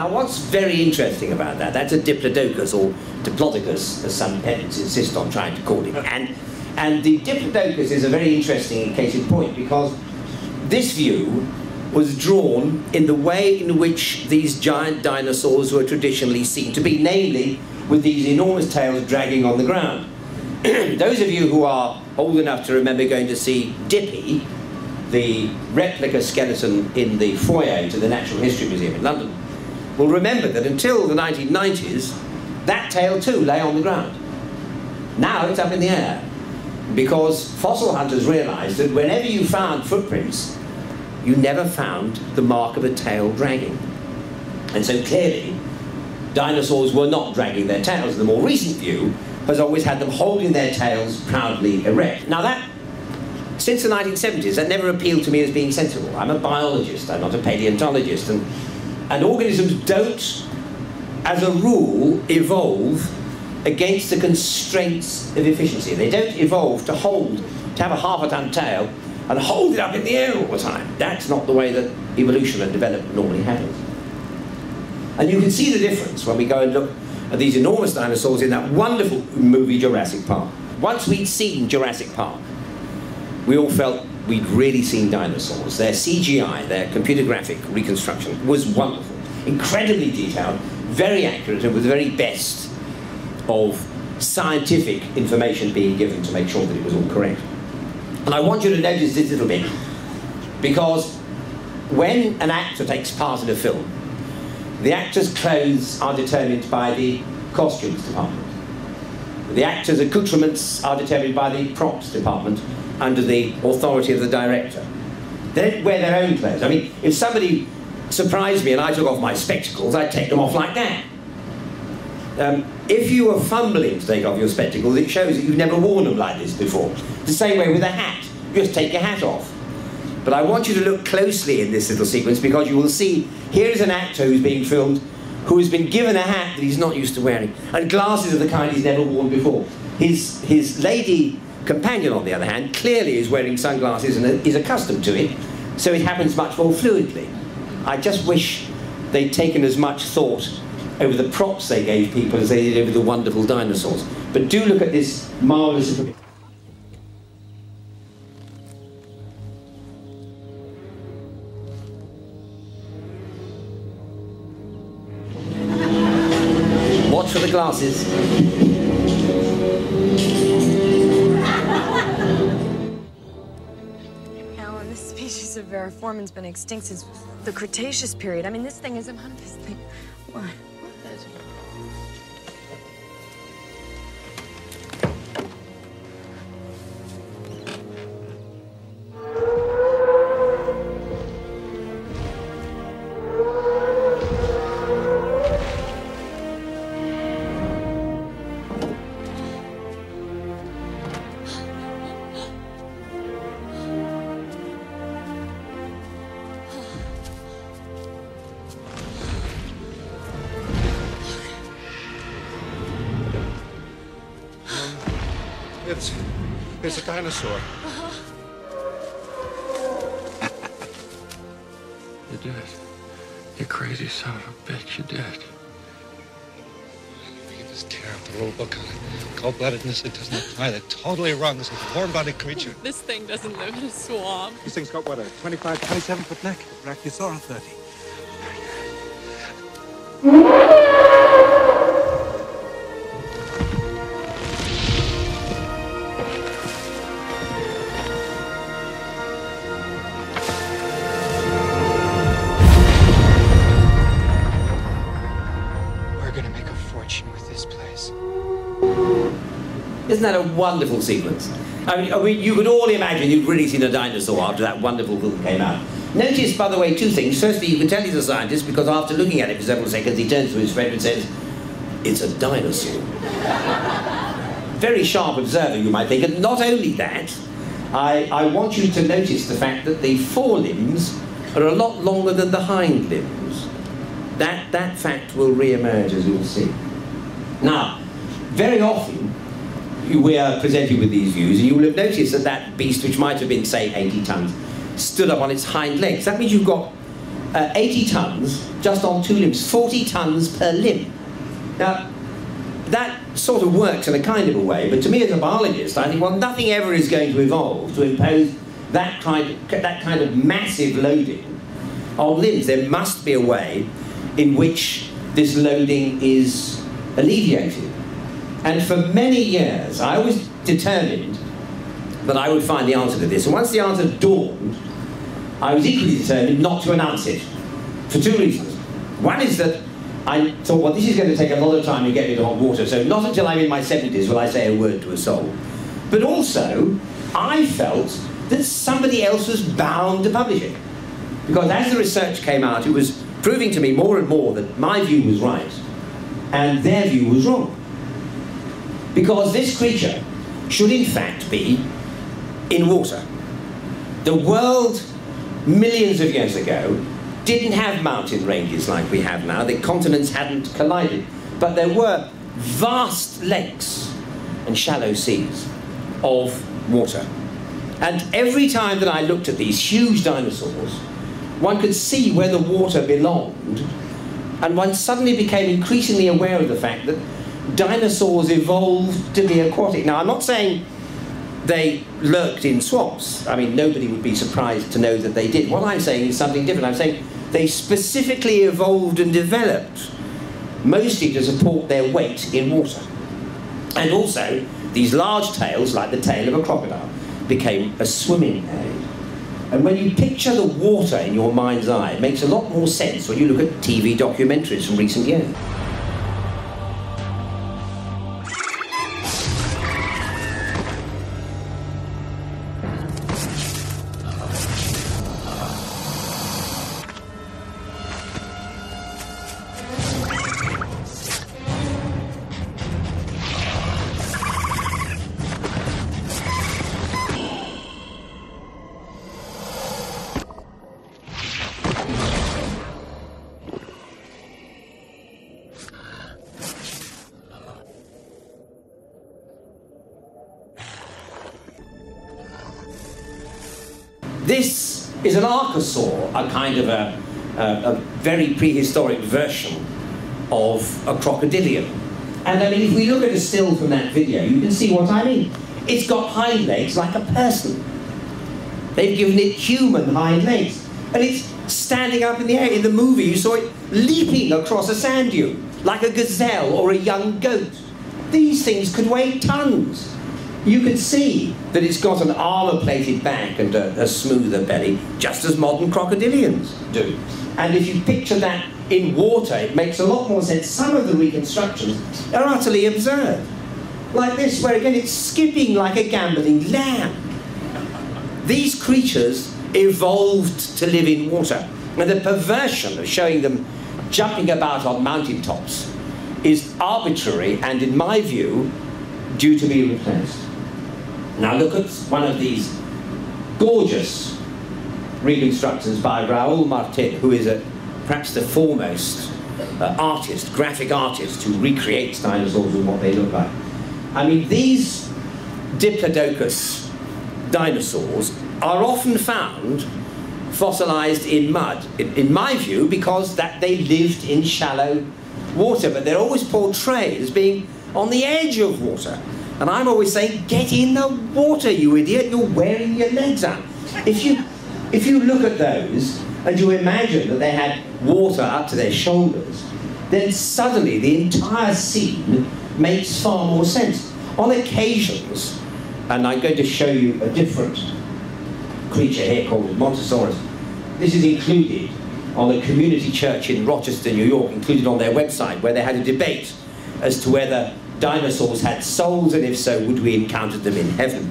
Now, what's very interesting about that, that's a diplodocus, or diplodocus, as some parents insist on trying to call it. And, and the diplodocus is a very interesting case in point because this view was drawn in the way in which these giant dinosaurs were traditionally seen to be, namely with these enormous tails dragging on the ground. Those of you who are old enough to remember going to see Dippy, the replica skeleton in the foyer to the Natural History Museum in London, will remember that until the 1990s, that tail too lay on the ground. Now it's up in the air because fossil hunters realized that whenever you found footprints, you never found the mark of a tail dragging. And so clearly, dinosaurs were not dragging their tails. The more recent view has always had them holding their tails proudly erect. Now that, since the 1970s, that never appealed to me as being sensible. I'm a biologist, I'm not a paleontologist, and, and organisms don't, as a rule, evolve against the constraints of efficiency. They don't evolve to hold, to have a half a ton tail and hold it up in the air all the time. That's not the way that evolution and development normally happens. And you can see the difference when we go and look at these enormous dinosaurs in that wonderful movie Jurassic Park. Once we'd seen Jurassic Park, we all felt we'd really seen dinosaurs. Their CGI, their computer graphic reconstruction was wonderful, incredibly detailed, very accurate, and with the very best of scientific information being given to make sure that it was all correct. And I want you to notice this little bit, because when an actor takes part in a film, the actor's clothes are determined by the costumes department. The actor's accoutrements are determined by the props department under the authority of the director. They don't wear their own clothes. I mean, if somebody surprised me and I took off my spectacles, I'd take them off like that. Um, if you were fumbling to take off your spectacles, it shows that you've never worn them like this before. The same way with a hat. You just take your hat off. But I want you to look closely in this little sequence because you will see here is an actor who's being filmed who has been given a hat that he's not used to wearing and glasses of the kind he's never worn before. His, his lady companion, on the other hand, clearly is wearing sunglasses and is accustomed to it, so it happens much more fluidly. I just wish they'd taken as much thought over the props they gave people as they did over the wonderful dinosaurs. But do look at this marvellous... glasses. Alan, this species of Variformin's been extinct since the Cretaceous period. I mean, this thing one of this thing. What? It's, it's a dinosaur. Uh-huh. You did. You crazy son of a bitch, you did. Read this terrible rule book on it. Cold-bloodedness, it doesn't apply. They're totally wrong. This is a warm-bodied creature. This thing doesn't live in a swamp. This thing's got, what, a 25, 27-foot neck? Brachiosaurus 30. Isn't that a wonderful sequence? I mean, I mean, you could all imagine you'd really seen a dinosaur after that wonderful film came out. Notice, by the way, two things. Firstly, you can tell he's a scientist because after looking at it for several seconds, he turns to his friend and says, It's a dinosaur. Very sharp observer, you might think. And not only that, I, I want you to notice the fact that the forelimbs are a lot longer than the hind limbs. That, that fact will re-emerge, as you'll see. Now, very often, we are presented with these views, and you will have noticed that that beast, which might have been, say, 80 tons, stood up on its hind legs. That means you've got uh, 80 tons just on two limbs, 40 tons per limb. Now, that sort of works in a kind of a way, but to me as a biologist, I think, well, nothing ever is going to evolve to impose that kind of, that kind of massive loading on limbs. There must be a way in which this loading is alleviated. And for many years, I was determined that I would find the answer to this. And once the answer dawned, I was equally determined not to announce it for two reasons. One is that I thought, well, this is going to take a lot of time to get into hot water, so not until I'm in my 70s will I say a word to a soul. But also, I felt that somebody else was bound to publish it. Because as the research came out, it was proving to me more and more that my view was right and their view was wrong. Because this creature should in fact be in water. The world, millions of years ago, didn't have mountain ranges like we have now. The continents hadn't collided. But there were vast lakes and shallow seas of water. And every time that I looked at these huge dinosaurs, one could see where the water belonged, and one suddenly became increasingly aware of the fact that dinosaurs evolved to be aquatic. Now, I'm not saying they lurked in swamps. I mean, nobody would be surprised to know that they did. What I'm saying is something different. I'm saying they specifically evolved and developed mostly to support their weight in water. And also, these large tails, like the tail of a crocodile, became a swimming aid. And when you picture the water in your mind's eye, it makes a lot more sense when you look at TV documentaries from recent years. This is an archosaur, a kind of a, a, a very prehistoric version of a crocodilian. And I mean, if we look at a still from that video, you can see what I mean. It's got hind legs like a person. They've given it human hind legs. And it's standing up in the air. In the movie, you saw it leaping across a sand dune like a gazelle or a young goat. These things could weigh tons. You can see that it's got an armour-plated back and a, a smoother belly, just as modern crocodilians do. And if you picture that in water, it makes a lot more sense. Some of the reconstructions are utterly absurd. Like this, where again it's skipping like a gambolling lamb. These creatures evolved to live in water. And the perversion of showing them jumping about on mountaintops is arbitrary and, in my view, due to be replaced. Now look at one of these gorgeous reconstructions by Raoul Martin, who is a, perhaps the foremost uh, artist, graphic artist, who recreates dinosaurs and what they look like. I mean, these Diplodocus dinosaurs are often found fossilized in mud, in, in, my view, because that they lived in shallow water, but they're always portrayed as being on the edge of water. And I'm always saying, get in the water, you idiot, you're wearing your legs out. If you, if you look at those and you imagine that they had water up to their shoulders, then suddenly the entire scene makes far more sense. On occasions, and I'm going to show you a different creature here called Montosaurus. This is included on a community church in Rochester, New York, included on their website, where they had a debate as to whether dinosaurs had souls, and if so, would we encounter them in heaven?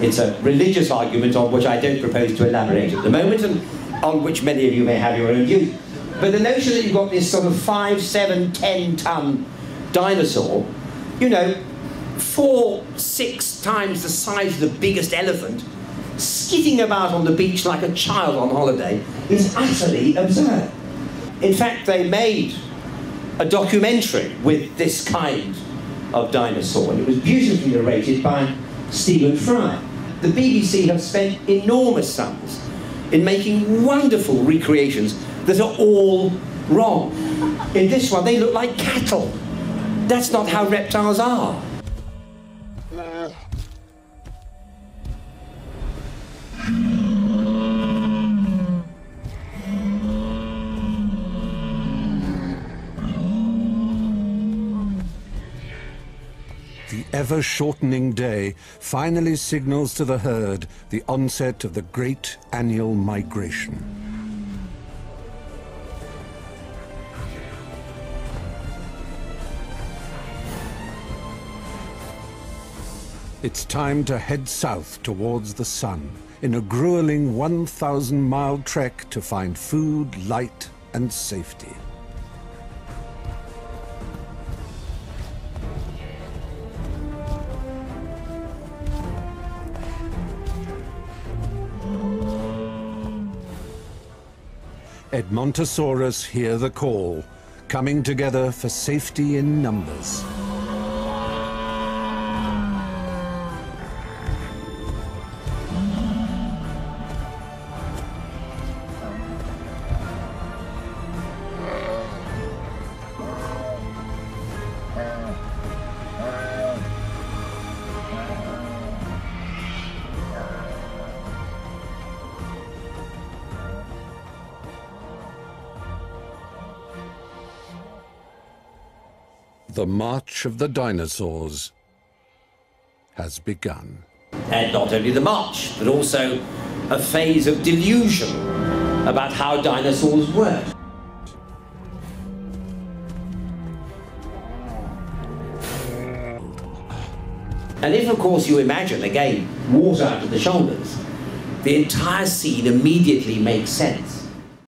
It's a religious argument on which I don't propose to elaborate at the moment, and on which many of you may have your own views. But the notion that you've got this sort of five, seven, ten ton dinosaur, you know, four, six times the size of the biggest elephant, skidding about on the beach like a child on holiday, is utterly absurd. In fact, they made a documentary with this kind of dinosaur, and it was beautifully narrated by Stephen Fry. The BBC have spent enormous sums in making wonderful recreations that are all wrong. In this one, they look like cattle. That's not how reptiles are. The ever shortening day finally signals to the herd the onset of the great annual migration. It's time to head south towards the sun in a grueling 1,000 mile trek to find food, light, and safety. Edmontosaurus hear the call, coming together for safety in numbers. The March of the Dinosaurs has begun. And not only the march, but also a phase of delusion about how dinosaurs work. And if, of course, you imagine, again, water out of the shoulders, the entire scene immediately makes sense.